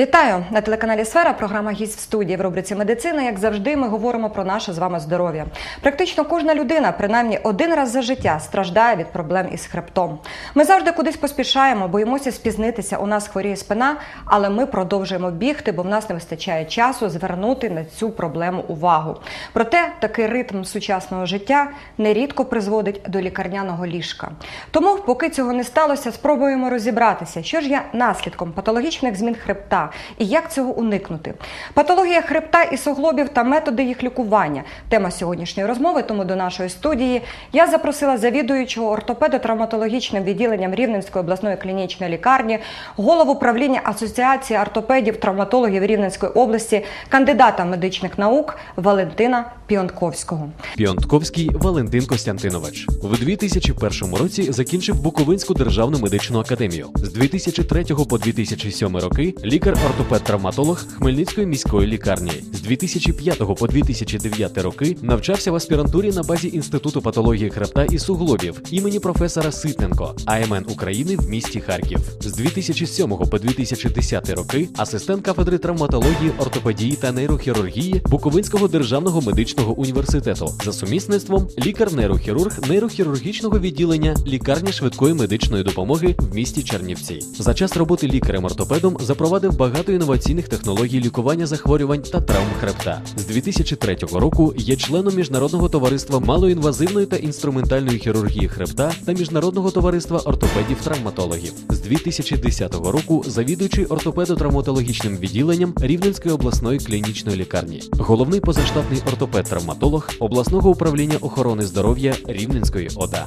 Вітаю на телеканалі Сфера. Програма Гість в студії в рубриці медицина. Як завжди, ми говоримо про наше з вами здоров'я. Практично кожна людина, принаймні один раз за життя, страждає від проблем із хребтом. Ми завжди кудись поспішаємо, боїмося спізнитися. У нас хворіє спина, але ми продовжуємо бігти, бо в нас не вистачає часу звернути на цю проблему увагу. Проте такий ритм сучасного життя нерідко призводить до лікарняного ліжка. Тому, поки цього не сталося, спробуємо розібратися, що ж є наслідком патологічних змін хребта і як цього уникнути. Патологія хребта і суглобів та методи їх лікування тема сьогоднішньої розмови. Тому до нашої студії я запросила завідуючого ортопедо-травматологічним відділенням Рівненської обласної клінічної лікарні, голову правління Асоціації ортопедів травматологів Рівненської області, кандидата медичних наук Валентина Піонтковського. Піонтковський Валентин Костянтинович у 2001 році закінчив Буковинську державну медичну академію. З 2003 по 2007 роки лікар-ортопед-травматолог Хмельницької міської лікарні. З 2005 по 2009 роки навчався в аспірантурі на базі Інституту патології хребта і суглобів імені професора Ситненко АМН України в місті Харків. З 2007 по 2010 роки асистент кафедри травматології, ортопедії та нейрохірургії Буковинського державного медичного університету за сумісництвом лікар-нейрохірург нейрохірургічного відділення лікарні швидкої медичної допомоги в місті Чернівці. За час роботи лікарем-ортопедом запровадив багато інноваційних технологій лікування захворювань та травм хребта. З 2003 року є членом міжнародного товариства малоінвазивної та інструментальної хірургії хребта та міжнародного товариства ортопедів-травматологів. З 2010 року завідуючий ортопедо-травматологічним відділенням Рівненської обласної клінічної лікарні, головний позаштатний ортопед-травматолог обласного управління охорони здоров'я Рівненської ОДА.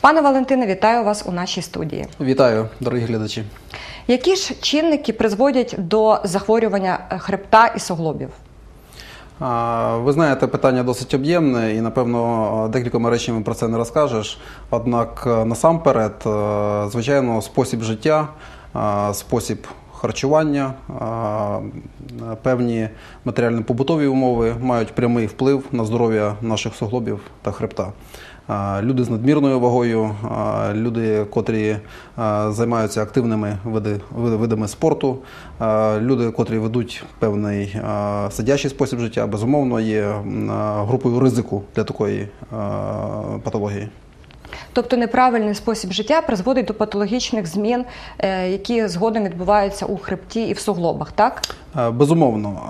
Пане Валентине, вітаю вас у нашій студії. Вітаю, дорогі глядачі. Які ж чинники призводять до захворювання хребта і суглобів? Ви знаєте, питання досить об'ємне, і напевно декількома речами про це не розкажеш. Однак, е, насамперед, е, звичайно, спосіб життя, е, спосіб харчування, певні матеріально-побутові умови мають прямий вплив на здоров'я наших суглобів та хребта. Люди з надмірною вагою, люди, котрі займаються активними види, видами спорту, люди, котрі ведуть певний сидячий спосіб життя, безумовно, є групою ризику для такої патології. Тобто неправильний спосіб життя призводить до патологічних змін, е, які згодом відбуваються у хребті і в суглобах, так? Е, Безумовно,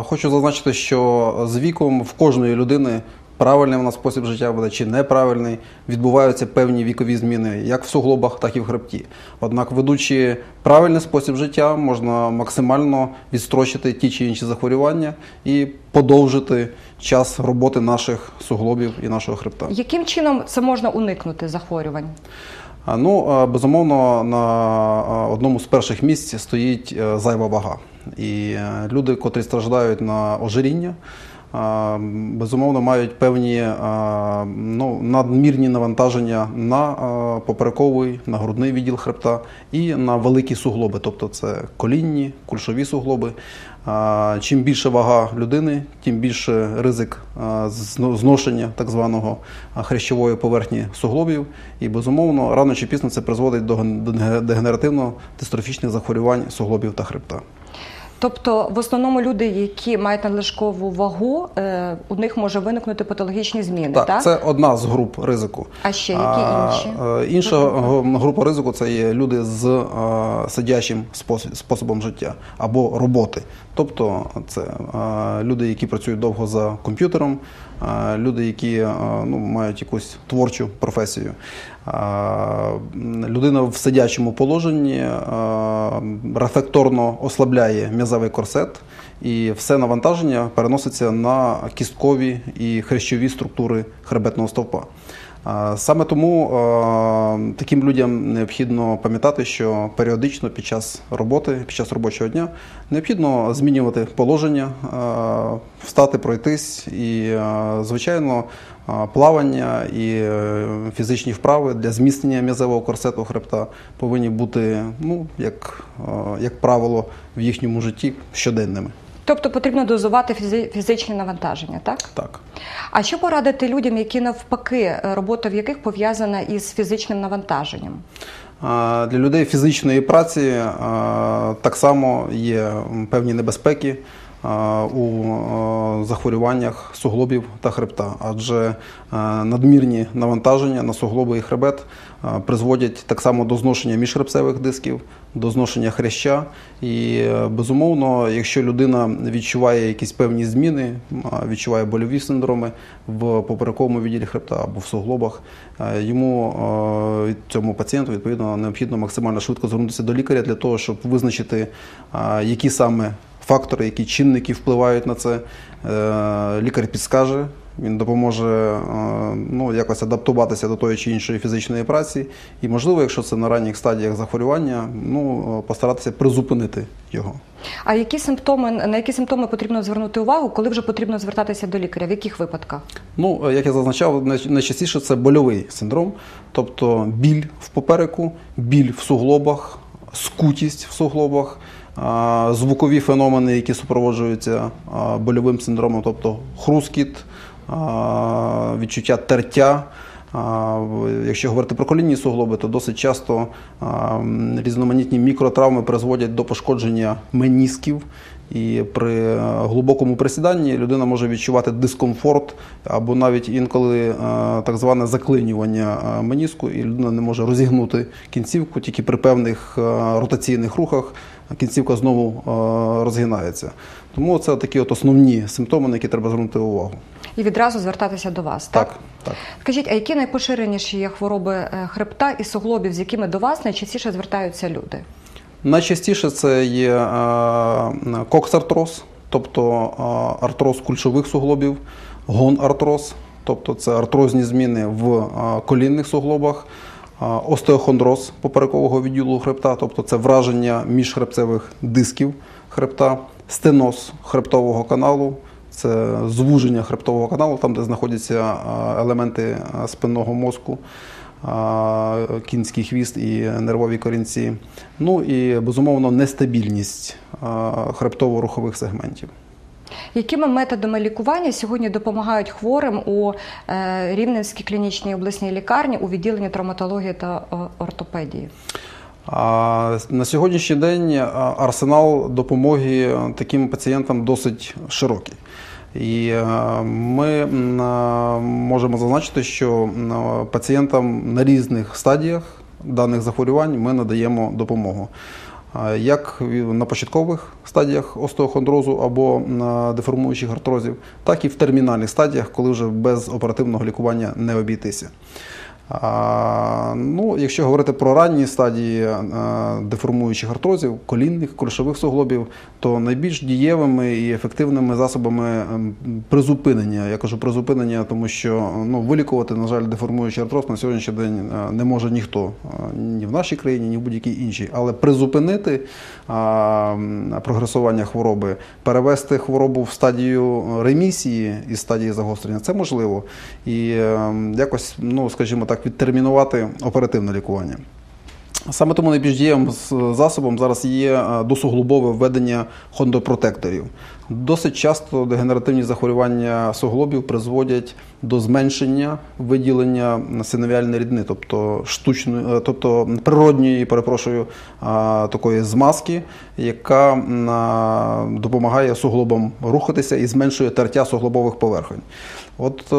Е, хочу зазначити, що з віком в кожної людини правильний вона спосіб життя буде чи неправильний, відбуваються певні вікові зміни як в суглобах, так і в хребті. Однак, ведучи правильний спосіб життя, можна максимально відстрочити ті чи інші захворювання і подовжити час роботи наших суглобів і нашого хребта. Яким чином це можна уникнути захворювань? Ну, безумовно, на одному з перших місць стоїть е, зайва вага. І е, люди, котрі страждають на ожиріння, безумовно, мають певні ну, надмірні навантаження на поперековий, на грудний відділ хребта і на великі суглоби, тобто це колінні, кульшові суглоби. Чим більше вага людини, тим більше ризик зношення так званого хрящової поверхні суглобів. І безумовно, рано чи пізно це призводить до ген- до дегенеративно-дистрофічних захворювань суглобів та хребта. Тобто, в основному люди, які мають надлишкову вагу, е, у них може виникнути патологічні зміни, так? Так, це одна з груп ризику. А ще які інші? е, Інша е, група ризику це є люди з е, сидячим способом життя або роботи. Тобто це люди, які працюють довго за комп'ютером, люди, які ну, мають якусь творчу професію. Людина в сидячому положенні рефлекторно ослабляє м'язовий корсет, і все навантаження переноситься на кісткові і хрящові структури хребетного стовпа. Саме тому е, таким людям необхідно пам'ятати, що періодично під час роботи, під час робочого дня необхідно змінювати положення, е, встати, пройтись і, е, звичайно, плавання і фізичні вправи для зміцнення м'язового корсету хребта повинні бути, ну, як, як правило, в їхньому житті щоденними. Тобто потрібно дозувати фізи- фізичні навантаження, так? Так. А що порадити людям, які навпаки, е, робота в яких пов'язана із фізичним навантаженням? Для людей фізичної праці так само є певні небезпеки у захворюваннях суглобів та хребта, адже надмірні навантаження на суглоби і хребет призводять так само до зношення міжхребцевих дисків, до зношення хряща. І е, безумовно, якщо людина відчуває якісь певні зміни, відчуває больові синдроми в поперековому відділі хребта або в суглобах, е, йому е, цьому пацієнту відповідно необхідно максимально швидко звернутися до лікаря для того, щоб визначити, які саме фактори, які чинники впливають на це. Е, Лікар підскаже. Він допоможе е, ну, якось адаптуватися до тої чи іншої фізичної праці, і, можливо, якщо це на ранніх стадіях захворювання, ну, е, постаратися призупинити його. А які симптоми на які симптоми потрібно звернути увагу, коли вже потрібно звертатися до лікаря? В яких випадках? Ну, як я зазначав, найчастіше це больовий синдром, тобто біль в попереку, біль в суглобах, скутість в суглобах, звукові феномени, які супроводжуються больовим синдромом, тобто хрускіт, відчуття тертя. Якщо говорити про колінні суглоби, то досить часто різноманітні мікротравми призводять до пошкодження менісків. І при е, глибокому присіданні людина може відчувати дискомфорт або навіть інколи е, так зване заклинювання е, меніску, і людина не може розігнути кінцівку тільки при певних ротаційних рухах. Кінцівка знову розгинається. Тому це такі от основні симптоми, на які треба звернути увагу. І відразу звертатися до вас, так? Так, так. Скажіть, а які найпоширеніші є хвороби хребта і суглобів, з якими до вас найчастіше звертаються люди? Найчастіше це є е, коксартроз, тобто е, артроз кульшових суглобів, гонартроз, тобто це артрозні зміни в е, колінних суглобах, остеохондроз поперекового відділу хребта, тобто це враження міжхребцевих дисків хребта, стеноз хребтового каналу. Це звуження хребтового каналу, там, де знаходяться елементи спинного мозку кінський хвіст і нервові корінці. Ну і безумовно нестабільність хребтово-рухових сегментів. Якими методами лікування сьогодні допомагають хворим у е, Рівненській клінічній обласній лікарні у відділенні травматології та е, ортопедії? На сьогоднішній день арсенал допомоги таким пацієнтам досить широкий. І е, ми можемо зазначити, що пацієнтам на різних стадіях даних захворювань ми надаємо допомогу. Як на початкових стадіях остеохондрозу або деформуючих артрозів, так і в термінальних стадіях, коли вже без оперативного лікування не обійтися. Ну, якщо говорити про ранні стадії а, деформуючих артрозів, колінних, кульшових суглобів, то найбільш дієвими і ефективними засобами ем, призупинення. Я кажу призупинення, тому що ну, вилікувати, на жаль, деформуючий артроз на сьогоднішній день не може ніхто ні в нашій країні, ні в будь-якій іншій. Але призупинити прогресування хвороби, перевести хворобу в стадію ремісії із стадії загострення, це можливо. І е, якось, ну скажімо так, відтермінувати оперативне лікування. Саме тому найбільш дієвим засобом зараз є досуглубове досуглобове введення хондопротекторів. Досить часто дегенеративні захворювання суглобів призводять до зменшення виділення синовіальної рідини, тобто штучної, е, тобто природньої, перепрошую, такої змазки, яка допомагає суглобам рухатися і зменшує тертя суглобових поверхонь. От е,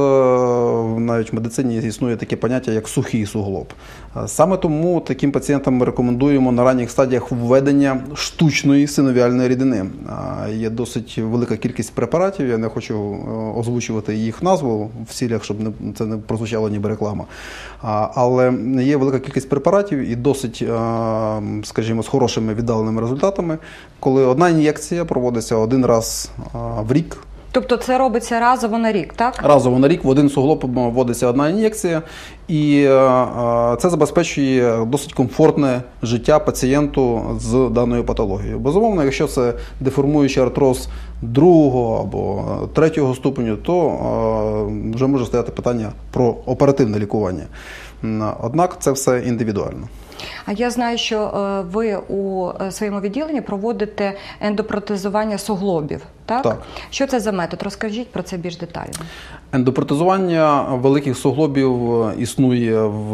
навіть в медицині існує таке поняття, як сухий суглоб. Е, Саме тому таким пацієнтам ми рекомендуємо на ранніх стадіях введення штучної синовіальної рідини. Є досить велика кількість препаратів. Я не хочу е, озвучувати їх назву в цілях, щоб це не прозвучало ніби реклама. Але є велика кількість препаратів і досить, е, скажімо, з хорошими віддаленими результатами, коли одна ін'єкція проводиться один раз е, в рік. Тобто це робиться разово на рік, так? Разово на рік в один суглоб вводиться одна ін'єкція, і е, е, це забезпечує досить комфортне життя пацієнту з даною патологією. Безумовно, якщо це деформуючий артроз другого або е, третього ступеню, то вже може стояти питання про оперативне лікування. Однак це все індивідуально. А я знаю, що ви у своєму відділенні проводите ендопротезування суглобів. Так? Так. Що це за метод? Розкажіть про це більш детально. Ендопротезування великих суглобів е, існує в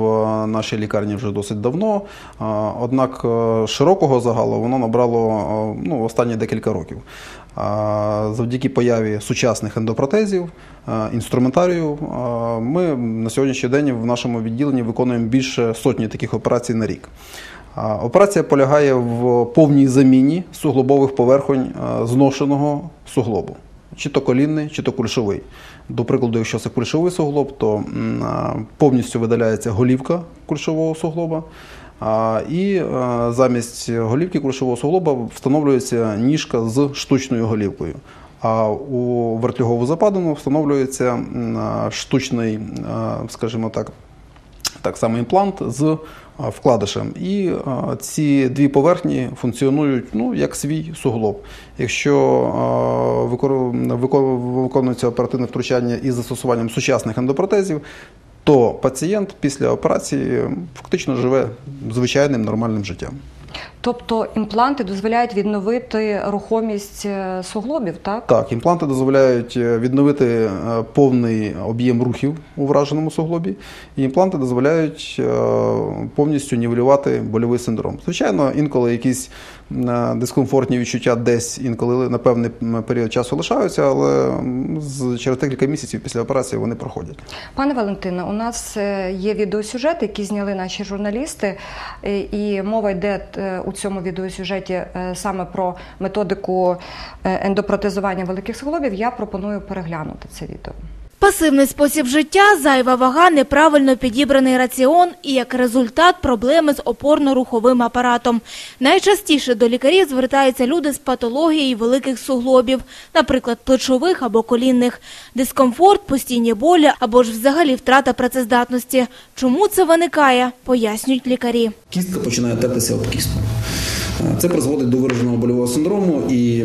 нашій лікарні вже досить давно. Е, Однак е, широкого загалу воно набрало ну, останні декілька років. Завдяки появі сучасних ендопротезів, інструментарію, ми на сьогоднішній день в нашому відділенні виконуємо більше сотні таких операцій на рік. Операція полягає в повній заміні суглобових поверхонь е, зношеного суглобу, чи то колінний, чи то кульшовий. До прикладу, якщо це кульшовий суглоб, то повністю видаляється голівка кульшового суглоба. І е, замість голівки кульшового суглоба встановлюється ніжка з штучною голівкою. А у вертлюгову западину встановлюється штучний, е, скажімо так, так само імплант з вкладишем. І ці дві поверхні функціонують ну, як свій суглоб. Якщо виконується оперативне втручання із застосуванням сучасних ендопротезів, то пацієнт після операції фактично живе звичайним нормальним життям. Тобто імпланти дозволяють відновити рухомість е, суглобів, так? Так, імпланти дозволяють е, відновити е, повний об'єм рухів у враженому суглобі, і імпланти дозволяють повністю нівелювати больовий синдром. Звичайно, інколи якісь дискомфортні відчуття десь інколи на певний період часу лишаються, але через декілька місяців після операції вони проходять. Пане Валентине, у нас є відеосюжет, який зняли наші журналісти, і мова йде у цьому відеосюжеті е, саме про методику е, ендопротезування великих суглобів. Я пропоную переглянути це відео. Пасивний спосіб життя, зайва вага, неправильно підібраний раціон і як результат проблеми з опорно-руховим апаратом. Найчастіше до лікарів звертаються люди з патологією великих суглобів, наприклад, плечових або колінних, дискомфорт, постійні болі або ж взагалі втрата працездатності. Чому це виникає, пояснюють лікарі. Кістка починає тертися об кістку. Це призводить до вираженого больового синдрому, і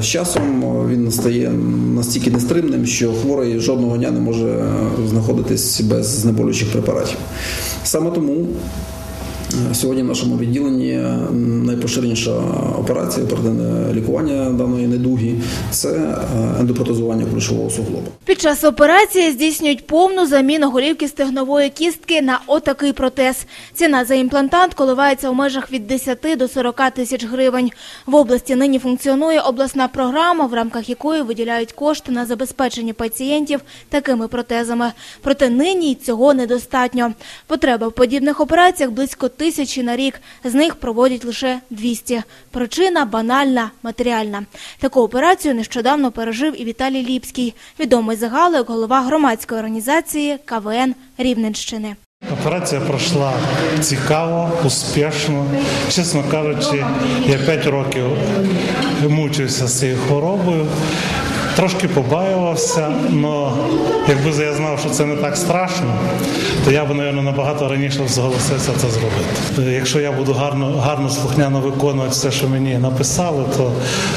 з часом він стає настільки нестримним, що хворий жодного дня не може е, знаходитись без знеболюючих препаратів. Саме тому сьогодні в нашому відділенні найпоширеніша операція, лікування даної недуги це е, ендопротезування кульшового суглоба. Під час операції здійснюють повну заміну голівки стегнової кістки на отакий протез. Ціна за імплантант коливається у межах від 10 до 40 тисяч гривень. В області нині функціонує обласна програма, в рамках якої виділяють кошти на забезпечення пацієнтів такими протезами. Проте нині цього недостатньо. Потреба в подібних операціях близько тисячі на рік. З них проводять лише 200. Причина банальна, матеріальна. Таку операцію нещодавно пережив і Віталій Ліпський, відомий загалу як голова громадської організації КВН Рівненщини. Операція пройшла цікаво, успішно. Чесно кажучи, я 5 років мучився з цією хворобою. Трошки побаювався, але якби я знав, що це не так страшно, то я б, мабуть, набагато раніше зголосився це зробити. Якщо я буду гарно, гарно слухняно виконувати все, що мені написали, то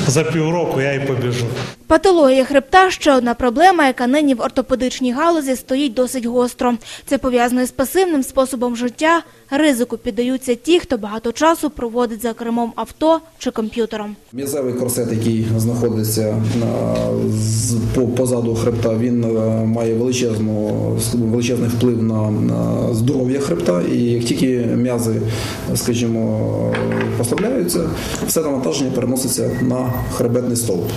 за півроку я і побіжу. Патологія хребта ще одна проблема, яка нині в ортопедичній галузі стоїть досить гостро. Це пов'язано з пасивним способом життя. Ризику піддаються ті, хто багато часу проводить за кермом авто чи комп'ютером. М'язевий корсет, який знаходиться на, з, по, позаду хребта, він е, має величезну, величезний вплив на, на здоров'я хребта. І як тільки м'язи, скажімо, послабляються, все навантаження переноситься на хребетний стовп.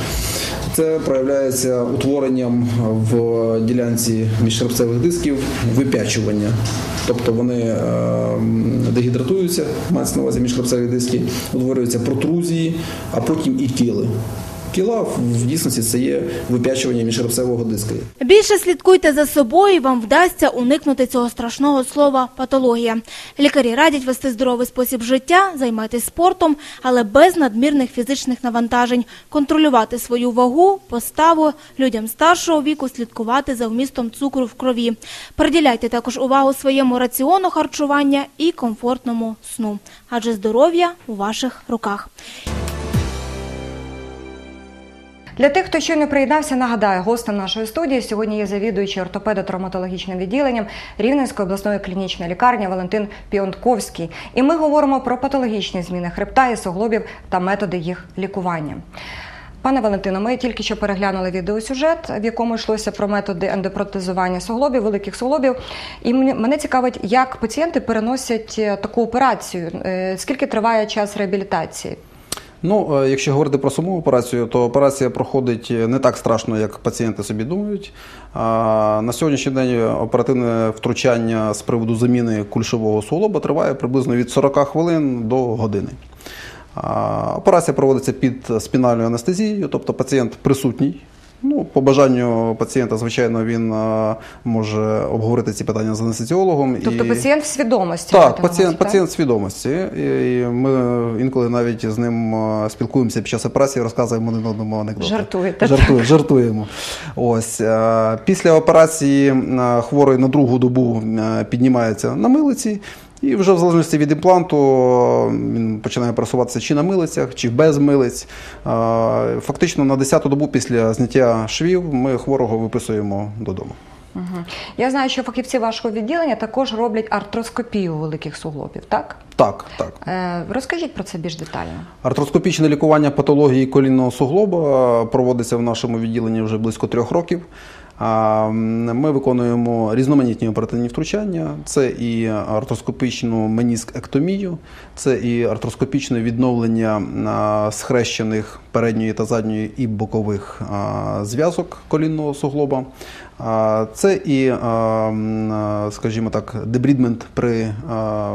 Це проявляється утворенням в ділянці міжхребцевих дисків випячування. Тобто вони е, дегідратуються, мається на увазі міжхребцеві диски, утворюються протрузії, а потім і кіли. Кіла в дійсності це є випячування міжхребцевого диска. Більше слідкуйте за собою, вам вдасться уникнути цього страшного слова патологія. Лікарі радять вести здоровий спосіб життя, займатися спортом, але без надмірних фізичних навантажень, контролювати свою вагу, поставу, людям старшого віку слідкувати за вмістом цукру в крові. Приділяйте також увагу своєму раціону харчування і комфортному сну, адже здоров'я у ваших руках. Для тих, хто щойно приєднався, нагадаю, гостем нашої студії сьогодні є завідуючий ортопедо-травматологічним відділенням Рівненської обласної клінічної лікарні Валентин Піонтковський. І ми говоримо про патологічні зміни хребта і суглобів та методи їх лікування. Пане Валентино, ми тільки що переглянули відеосюжет, в якому йшлося про методи ендопротезування суглобів, великих суглобів. І мене цікавить, як пацієнти переносять е, таку операцію, Е, скільки триває час реабілітації? Ну, е, якщо говорити про саму операцію, то операція проходить не так страшно, як пацієнти собі думають. На сьогоднішній день оперативне втручання з приводу заміни кульшового суглоба триває приблизно від 40 хвилин до години. Операція проводиться під спінальною анестезією, тобто пацієнт присутній. Ну, по бажанню пацієнта, звичайно, він е, може обговорити ці питання з анестезіологом. Тобто і... пацієнт в свідомості? Так, маєте на пацієнт, увазі, так? пацієнт в свідомості. І, і ми інколи навіть з ним е, спілкуємося під час операції, розказуємо один одному анекдоти. Жартуєте, Жартує, жартуємо. Ось е, після операції е, хворий на другу добу е, піднімається на милиці. І вже в залежності від імпланту е, він починає пересуватися чи на милицях, чи без милиць. Е, Фактично на 10-ту добу після зняття швів ми хворого виписуємо додому. Я знаю, що фахівці вашого відділення також роблять артроскопію великих суглобів, так? Так, так. Е, розкажіть про це більш детально. Артроскопічне лікування патології колінного суглоба проводиться в нашому відділенні вже близько трьох років. Ми виконуємо різноманітні оперативні втручання. Це і артроскопічну меніскектомію, це і артроскопічне відновлення схрещених передньої та задньої і бокових зв'язок колінного суглоба. Це і, скажімо так, дебрідмент при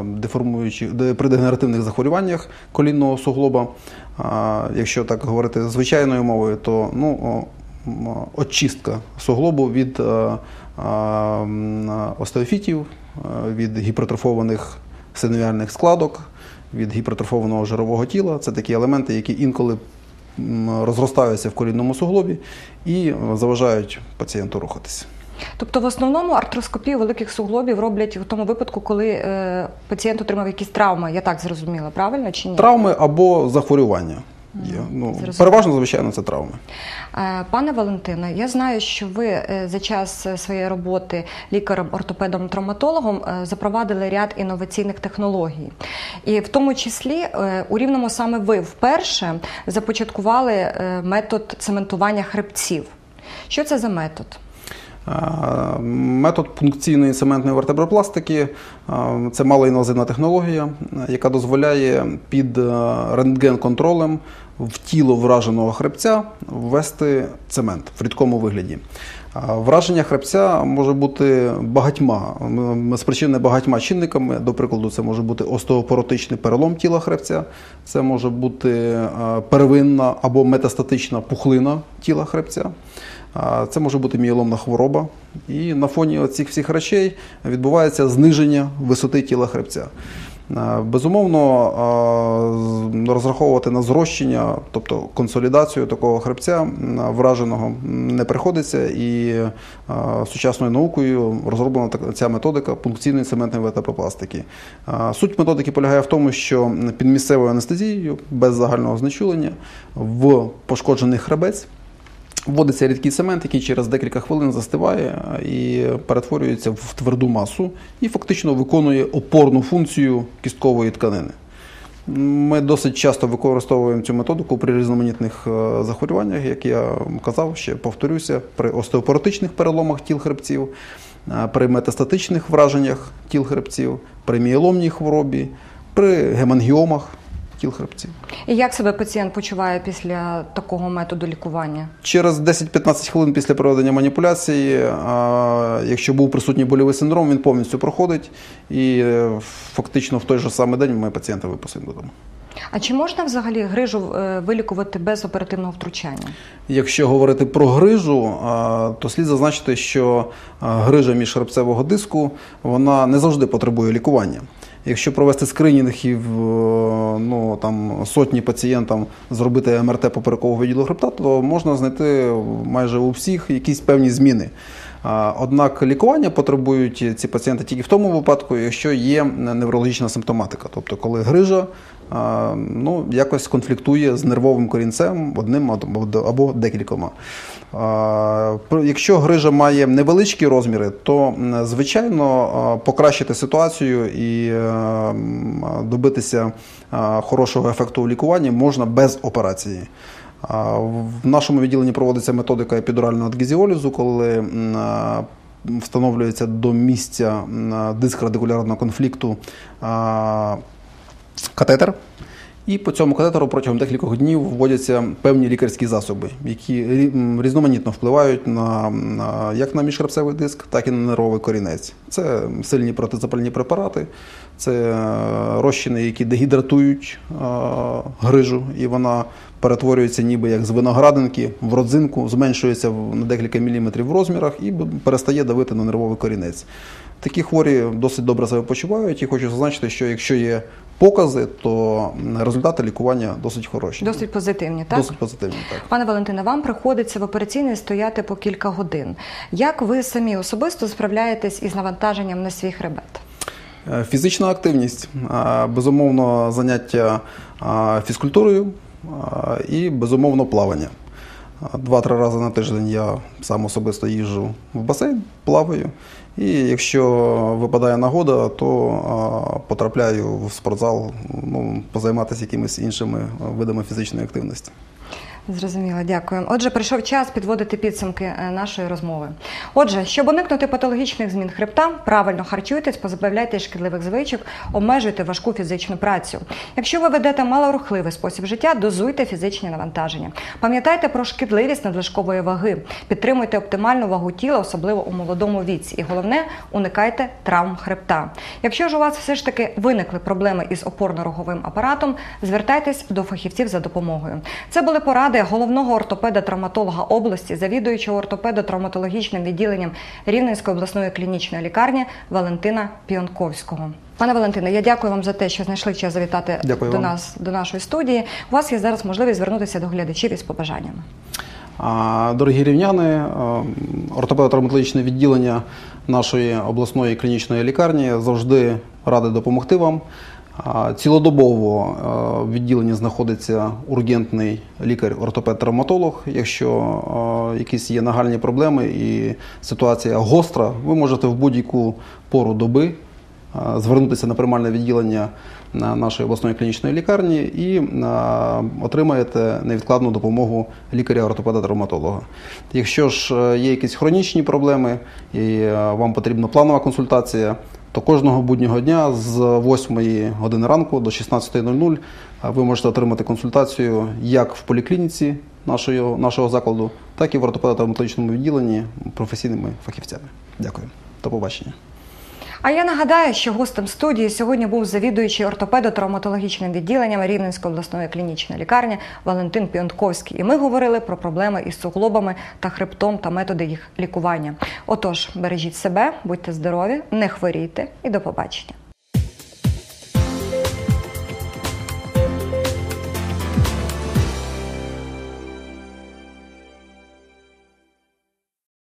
деформуючих при дегенеративних захворюваннях колінного суглоба. Якщо так говорити звичайною мовою, то ну, очистка суглобу від е, м, остеофітів, е, від гіпертрофованих синовіальних складок, від гіпертрофованого жирового тіла. Це такі елементи, які інколи розростаються в колінному суглобі і е, заважають пацієнту рухатися. Тобто, в основному артроскопію великих суглобів роблять в тому випадку, коли е, пацієнт отримав якісь травми. Я так зрозуміла, правильно чи ні? Травми або захворювання. Є. Ну, зрозуміло. переважно, звичайно, це травми. Е, Пане Валентине, я знаю, що ви е, за час е, своєї роботи лікарем-ортопедом-травматологом запровадили ряд інноваційних технологій. І в тому числі у Рівному саме ви вперше започаткували метод цементування хребців. Що це за метод? А, Метод пункційної цементної вертебропластики це малоінвазивна технологія, яка дозволяє під е, рентген-контролем в тіло враженого хребця ввести цемент в рідкому вигляді. Враження хребця може бути багатьма, спричинене багатьма чинниками. До прикладу, це може бути остеопоротичний перелом тіла хребця, це може бути е, первинна або метастатична пухлина тіла хребця. Це може бути мієломна хвороба. І на фоні цих всіх речей відбувається зниження висоти тіла хребця. Безумовно, розраховувати на зрощення, тобто консолідацію такого хребця враженого не приходиться. І сучасною наукою розроблена ця методика пункційної цементної ветапопластики. Суть методики полягає в тому, що під місцевою анестезією без загального знечулення в пошкоджений хребець Вводиться рідкий цемент, який через декілька хвилин застиває і перетворюється в тверду масу і фактично виконує опорну функцію кісткової тканини. Ми досить часто використовуємо цю методику при різноманітних е, захворюваннях, як я казав, ще повторюся, при остеопоротичних переломах тіл хребців, е, при метастатичних враженнях тіл хребців, при мієломній хворобі, при гемангіомах тіл хребців. І як себе пацієнт почуває після такого методу лікування? Через 10-15 хвилин після проведення маніпуляції, якщо був присутній больовий синдром, він повністю проходить і е, фактично в той же самий день ми пацієнта виписуємо додому. А чи можна взагалі грижу е, вилікувати без оперативного втручання? Якщо говорити про грижу, то слід зазначити, що грижа міжхребцевого диску вона не завжди потребує лікування. Якщо провести скринінг і е, ну, там, сотні пацієнтам зробити МРТ поперекового відділу хребта, то можна знайти майже у всіх якісь певні зміни. Однак лікування потребують ці пацієнти тільки в тому випадку, якщо є неврологічна симптоматика, тобто коли грижа ну, якось конфліктує з нервовим корінцем одним або- або декількома. Якщо грижа має невеличкі розміри, то звичайно покращити ситуацію і е, добитися хорошого ефекту у лікуванні можна без операції. В нашому відділенні проводиться методика епідурального адгезіолізу, коли встановлюється до місця диск радикулярного конфлікту катетер. І по цьому катетеру протягом декількох днів вводяться певні лікарські засоби, які різноманітно впливають на, на як на міжхребцевий диск, так і на нервовий корінець. Це сильні протизапальні препарати, це е, розчини, які дегідратують е, грижу, і вона перетворюється ніби як з виноградинки в родзинку, зменшується на декілька міліметрів в розмірах і перестає давити на нервовий корінець. Такі хворі досить добре себе почувають, і хочу зазначити, що якщо є покази, то результати лікування досить хороші. Досить позитивні, так? Досить позитивні, так. Пане Валентине, вам приходиться в операційній стояти по кілька годин. Як ви самі особисто справляєтесь із навантаженням на свій хребет? Е, Фізична активність, е, безумовно, заняття е, фізкультурою і безумовно плавання. Два-три рази на тиждень я сам особисто їжджу в басейн, плаваю. І якщо випадає нагода, то потрапляю в спортзал ну, позайматися якимись іншими видами фізичної активності. Зрозуміло, дякую. Отже, прийшов час підводити підсумки е, нашої розмови. Отже, щоб уникнути патологічних змін хребта, правильно харчуйтесь, позбавляйтесь шкідливих звичок, обмежуйте важку фізичну працю. Якщо ви ведете малорухливий спосіб життя, дозуйте фізичні навантаження. Пам'ятайте про шкідливість надлишкової ваги, підтримуйте оптимальну вагу тіла, особливо у молодому віці. І головне, уникайте травм хребта. Якщо ж у вас все ж таки виникли проблеми із опорно-роговим апаратом, звертайтесь до фахівців за допомогою. Це були поради головного ортопеда-травматолога області, завідуючого ортопедо-травматологічним відділенням Рівненської обласної клінічної лікарні Валентина Піонковського. Пане Валентине, я дякую вам за те, що знайшли час завітати Дякую до вам. нас до нашої студії. У вас є зараз можливість звернутися до глядачів із побажаннями. Дорогі рівняни, ортопедо-травматологічне відділення нашої обласної клінічної лікарні завжди раде допомогти вам. Цілодобово е, в відділенні знаходиться ургентний лікар-ортопед-травматолог. Якщо е, якісь є нагальні проблеми і ситуація гостра, ви можете в будь-яку пору доби е, звернутися на приймальне відділення нашої обласної клінічної лікарні і отримаєте невідкладну допомогу лікаря-ортопеда-травматолога. Якщо ж є якісь хронічні проблеми і вам потрібна планова консультація, то кожного буднього дня з 8 години ранку до 16.00 е, ви можете отримати консультацію як в поліклініці нашого, нашого закладу, так і в ортопедо-травматологічному відділенні професійними фахівцями. Дякую. До побачення. А я нагадаю, що гостем студії сьогодні був завідуючий ортопедо-травматологічним відділенням Рівненської обласної клінічної лікарні Валентин Піонтковський. І ми говорили про проблеми із суглобами та хребтом та методи їх лікування. Отож, бережіть себе, будьте здорові, не хворійте і до побачення.